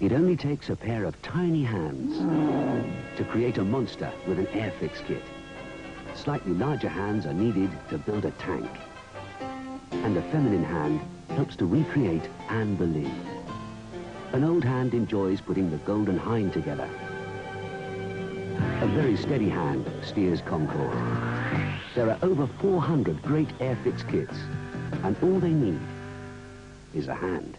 It only takes a pair of tiny hands to create a monster with an Airfix kit. Slightly larger hands are needed to build a tank. And a feminine hand helps to recreate Anne Boleyn. An old hand enjoys putting the Golden Hind together. A very steady hand steers Concorde. There are over 400 great Airfix kits, and all they need is a hand.